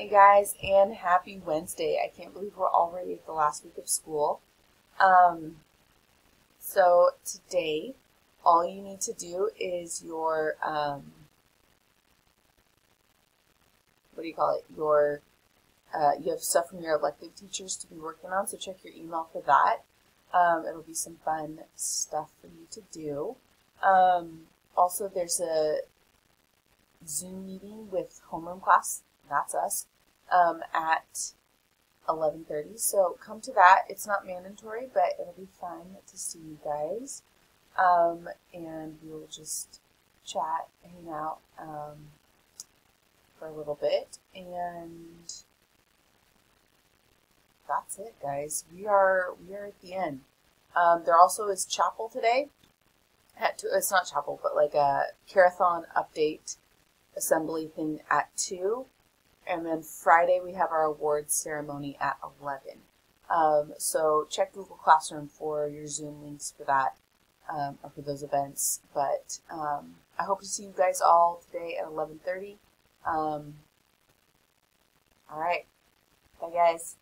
Hey guys, and happy Wednesday. I can't believe we're already at the last week of school. Um, so today, all you need to do is your, um, what do you call it? Your, uh, you have stuff from your elective teachers to be working on, so check your email for that. Um, it'll be some fun stuff for you to do. Um, also, there's a Zoom meeting with homeroom class, that's us, um, at 11.30. So come to that. It's not mandatory, but it'll be fun to see you guys. Um, and we'll just chat, hang out um, for a little bit. And that's it, guys. We are we are at the end. Um, there also is chapel today. At two, it's not chapel, but like a carathon update assembly thing at two, and then Friday we have our awards ceremony at eleven. Um, so check Google Classroom for your Zoom links for that um, or for those events. But um, I hope to see you guys all today at eleven thirty. Um, all right, bye guys.